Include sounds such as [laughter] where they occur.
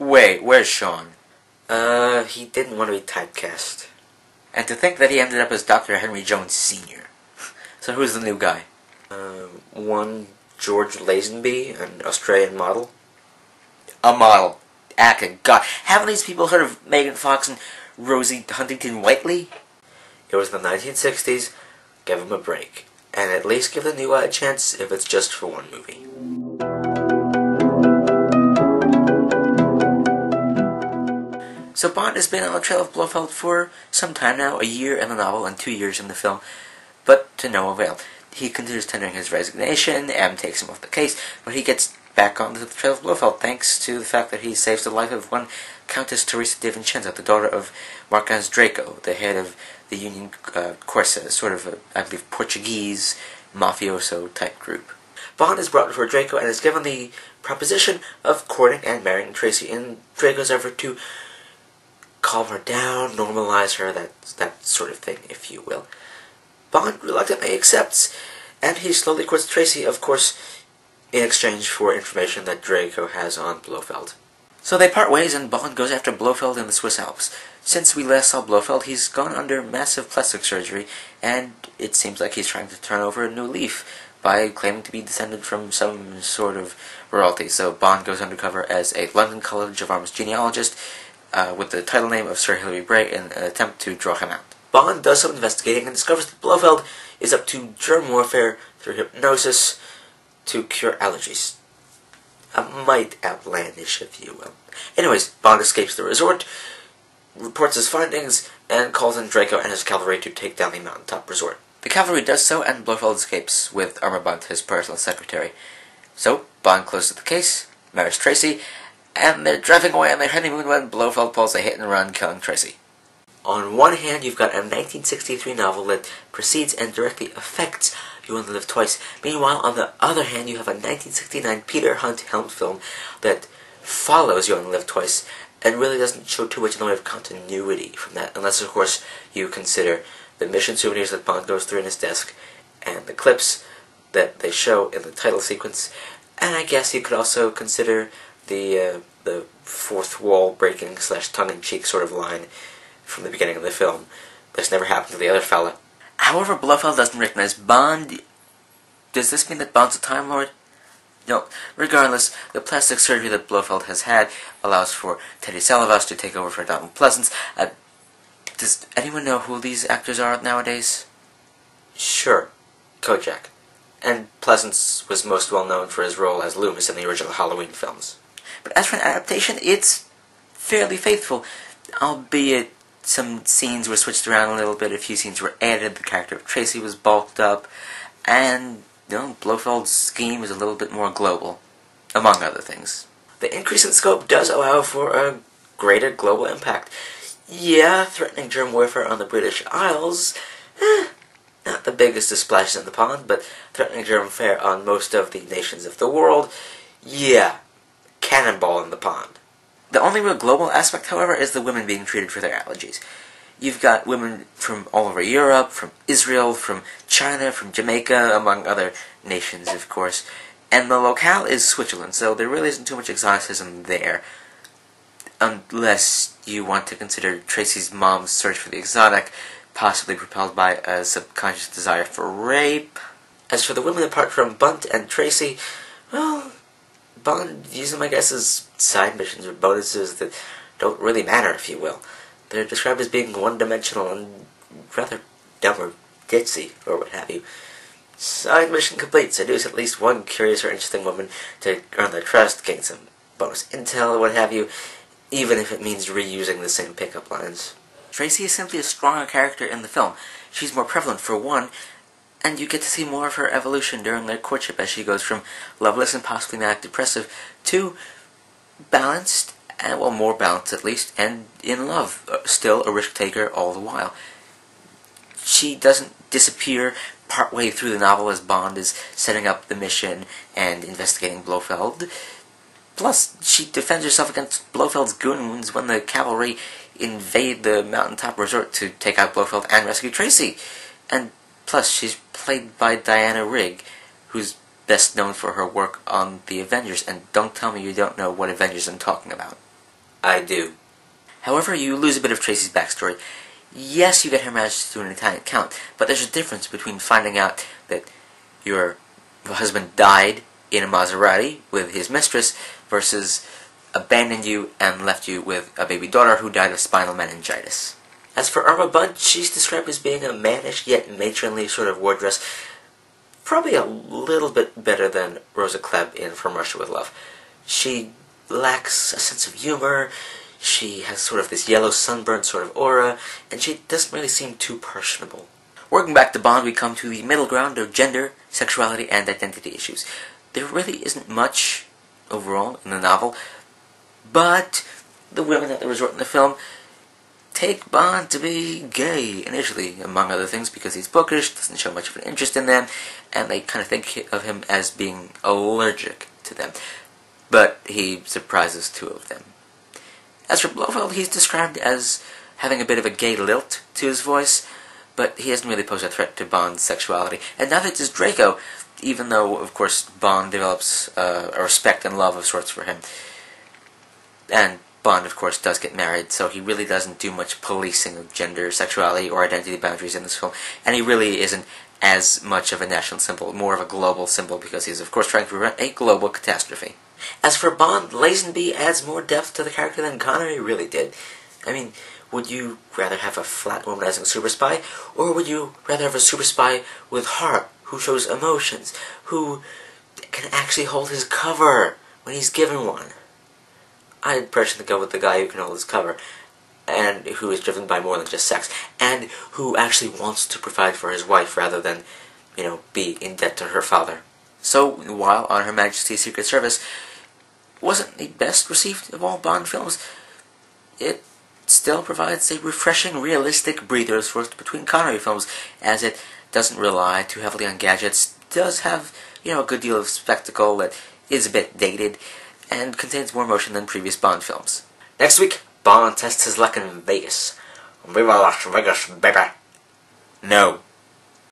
Wait, where's Sean? Uh, he didn't want to be typecast. And to think that he ended up as Dr. Henry Jones Sr. [laughs] So who's the new guy? Uh, one George Lazenby, an Australian model. A model. Acting. God, haven't these people heard of Megan Fox and Rosie Huntington Whiteley? It was the 1960s. Give him a break. And at least give the new guy a chance if it's just for one movie. So Bond has been on the trail of Blofeld for some time now, a year in the novel and two years in the film, but to no avail. He considers tendering his resignation, M takes him off the case, but he gets back onto the trail of Blofeld thanks to the fact that he saves the life of one Countess Teresa di Vincenzo, the daughter of Marc-Ange Draco, the head of the Union uh, Corsa, sort of a, I believe, Portuguese mafioso type group. Bond is brought before Draco and is given the proposition of courting and marrying Tracy in Draco's effort to calm her down, normalize her, that, that sort of thing, if you will. Bond reluctantly accepts, and he slowly courts Tracy, of course, in exchange for information that Draco has on Blofeld. So they part ways, and Bond goes after Blofeld in the Swiss Alps. Since we last saw Blofeld, he's gone under massive plastic surgery, and it seems like he's trying to turn over a new leaf by claiming to be descended from some sort of royalty. So Bond goes undercover as a London College of Arms genealogist uh, with the title name of Sir Hilary Bray in an attempt to draw him out. Bond does some investigating and discovers that Blofeld is up to germ warfare through hypnosis to cure allergies. A mite outlandish, if you will. Anyways, Bond escapes the resort, reports his findings, and calls in Draco and his cavalry to take down the mountaintop resort. The cavalry does so, and Blofeld escapes with Irma Bunt, his personal secretary. So, Bond closes the case, marries Tracy, and they're driving away on their honeymoon when Blofeld pulls a hit and run, killing Tracy. On one hand, you've got a 1963 novel that precedes and directly affects You Only Live Twice. Meanwhile, on the other hand, you have a 1969 Peter Hunt helmed film that follows You Only Live Twice and really doesn't show too much in the way of continuity from that, unless, of course, you consider the mission souvenirs that Bond goes through in his desk and the clips that they show in the title sequence. And I guess you could also consider the uh, the fourth wall breaking slash tongue in cheek sort of line from the beginning of the film. This never happened to the other fella. However, Blofeld doesn't recognize Bond. Does this mean that Bond's a Time Lord? No. Regardless, the plastic surgery that Blofeld has had allows for Teddy Savalas to take over for Donald Pleasence. Uh, does anyone know who these actors are nowadays? Sure. Kojak. And Pleasence was most well known for his role as Loomis in the original Halloween films. But as for an adaptation, it's fairly faithful, albeit some scenes were switched around a little bit, a few scenes were added, the character of Tracy was bulked up, and you know, Blofeld's scheme is a little bit more global, among other things. The increase in scope does allow for a greater global impact. Yeah, threatening germ warfare on the British Isles, eh, not the biggest of splashes in the pond, but threatening germ warfare on most of the nations of the world, yeah, cannonball in the pond. The only real global aspect, however, is the women being treated for their allergies. You've got women from all over Europe, from Israel, from China, from Jamaica, among other nations, of course. And the locale is Switzerland, so there really isn't too much exoticism there. Unless you want to consider Tracy's mom's search for the exotic, possibly propelled by a subconscious desire for rape. As for the women apart from Bunt and Tracy, well, Bond them, I guess, as side missions or bonuses that don't really matter, if you will. They're described as being one-dimensional and rather dumb or ditzy, or what have you. Side mission complete. Seduce at least one curious or interesting woman to earn their trust, gain some bonus intel, or what have you, even if it means reusing the same pickup lines. Tracy is simply a stronger character in the film. She's more prevalent, for one, and you get to see more of her evolution during their courtship as she goes from loveless and possibly manic depressive to balanced, and well, more balanced at least, and in love. Uh, still a risk taker all the while. She doesn't disappear partway through the novel as Bond is setting up the mission and investigating Blofeld. Plus, she defends herself against Blofeld's goons when the cavalry invade the mountaintop resort to take out Blofeld and rescue Tracy. And plus, she's played by Diana Rigg, who's best known for her work on The Avengers, and don't tell me you don't know what Avengers I'm talking about. I do. However, you lose a bit of Tracy's backstory. Yes, you get her marriage through an Italian count, but there's a difference between finding out that your husband died in a Maserati with his mistress versus abandoned you and left you with a baby daughter who died of spinal meningitis. As for Irma Bunt, she's described as being a mannish yet matronly sort of wardress. Probably a little bit better than Rosa Klebb in From Russia with Love. She lacks a sense of humor, she has sort of this yellow sunburned sort of aura, and she doesn't really seem too personable. Working back to Bond, we come to the middle ground of gender, sexuality, and identity issues. There really isn't much overall in the novel, but the women that they resort in the film take Bond to be gay initially, among other things, because he's bookish, doesn't show much of an interest in them, and they kind of think of him as being allergic to them. But he surprises two of them. As for Blofeld, he's described as having a bit of a gay lilt to his voice, but he hasn't really posed a threat to Bond's sexuality. And neither does Draco, even though, of course, Bond develops uh, a respect and love of sorts for him. And Bond, of course, does get married, so he really doesn't do much policing of gender, sexuality, or identity boundaries in this film. And he really isn't as much of a national symbol, more of a global symbol, because he's, of course, trying to prevent a global catastrophe. As for Bond, Lazenby adds more depth to the character than Connery really did. I mean, would you rather have a flat womanizing super spy, or would you rather have a super spy with heart, who shows emotions, who can actually hold his cover when he's given one? I'd personally go with the guy who can hold his cover, and who is driven by more than just sex, and who actually wants to provide for his wife rather than, you know, be in debt to her father. So, while on Her Majesty's Secret Service wasn't the best received of all Bond films, it still provides a refreshing, realistic breather between Connery films, as it doesn't rely too heavily on gadgets, does have, you know, a good deal of spectacle that is a bit dated, and contains more motion than previous Bond films. Next week, Bond tests his luck in Vegas. We Viva Las Vegas, baby! No.